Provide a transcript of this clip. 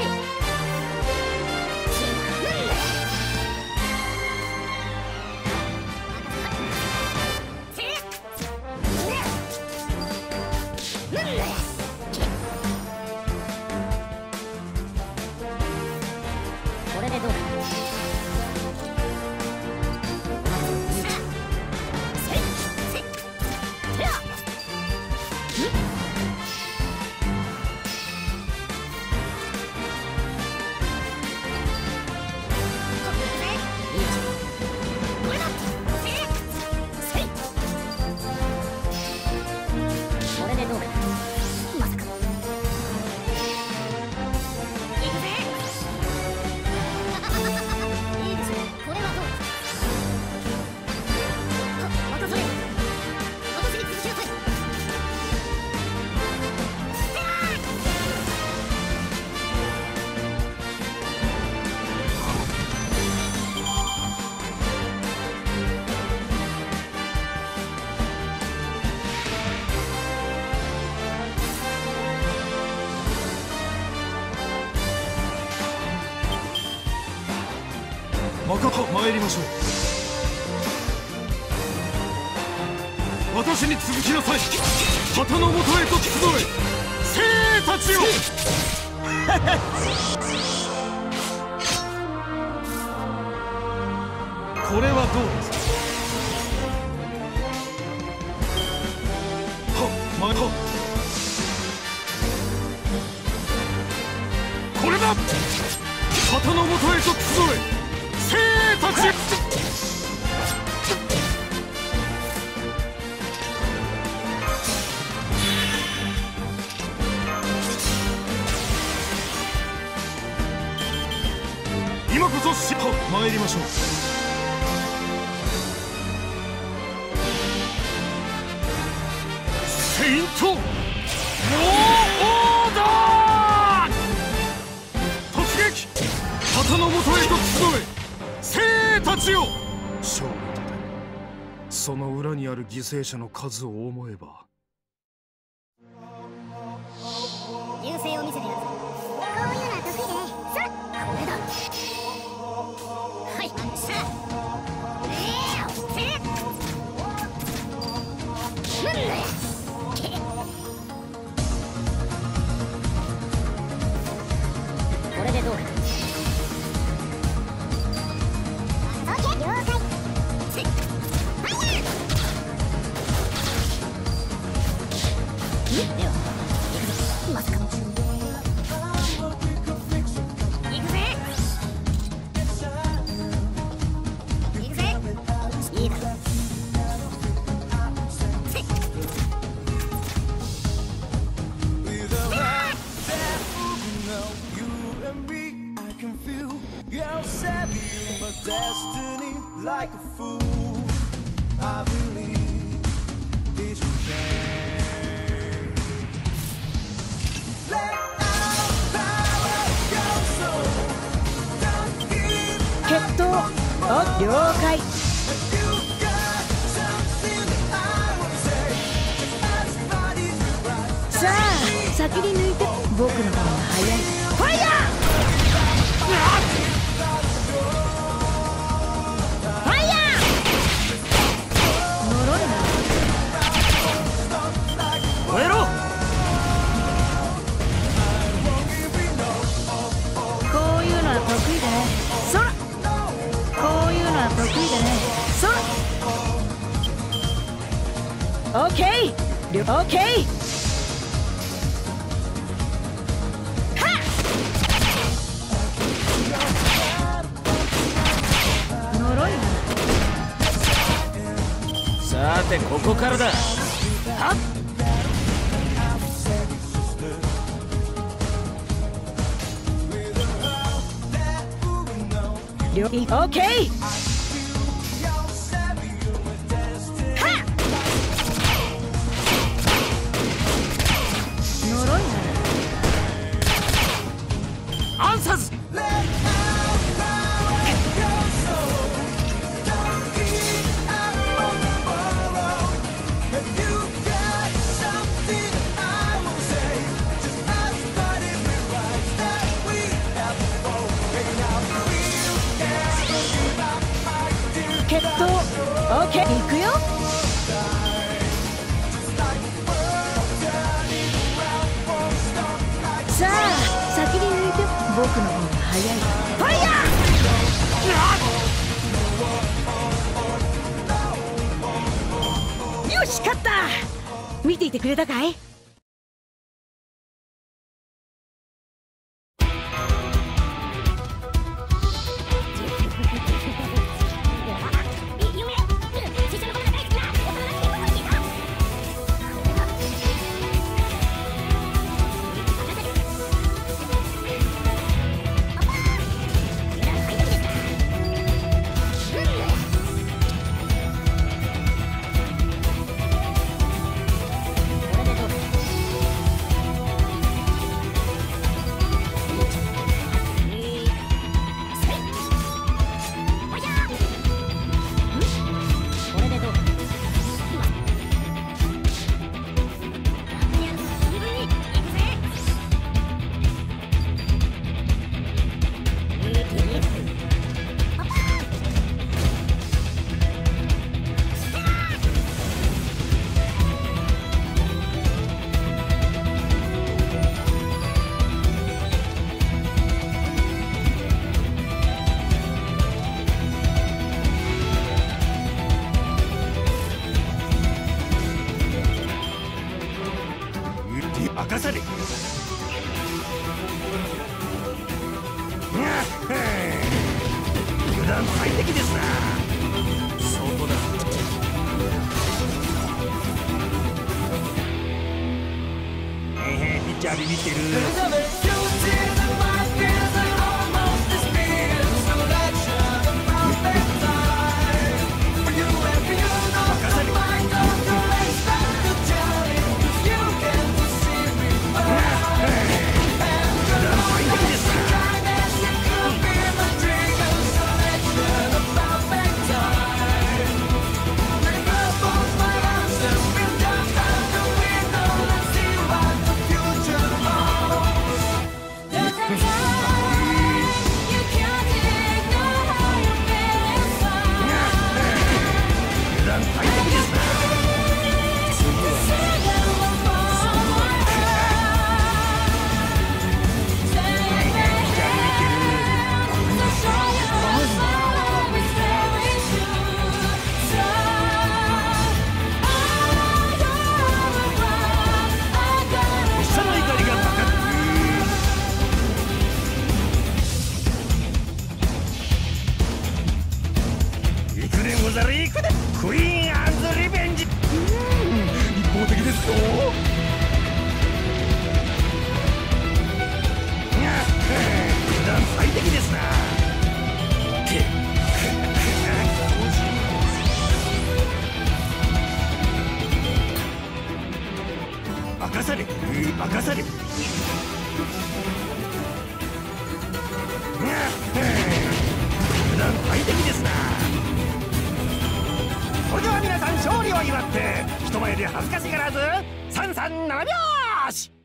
Thank you. 参りましょう。私に続きなさい。旗のもとへと集え。精鋭たちよ これはどうですはまはこれだ。旗のもとへと集え。たち今こそし参りましょう。セイントモーオーダー。突撃旗のもとへと集えたちよ。勝利だその裏にある犠牲者の数を思えば決闘を了解さあ先に抜いて僕の方は速い。ファイヤー OK! OK! Ha! 呪いさてここからだはっオッケー早い。ファイヤー！よし勝った！見ていてくれたかい？快適ですなそこだ。えへピッチャービビってる。油断最適ですな。それでは皆さん勝利を祝って人前で恥ずかしがらず三三七拍子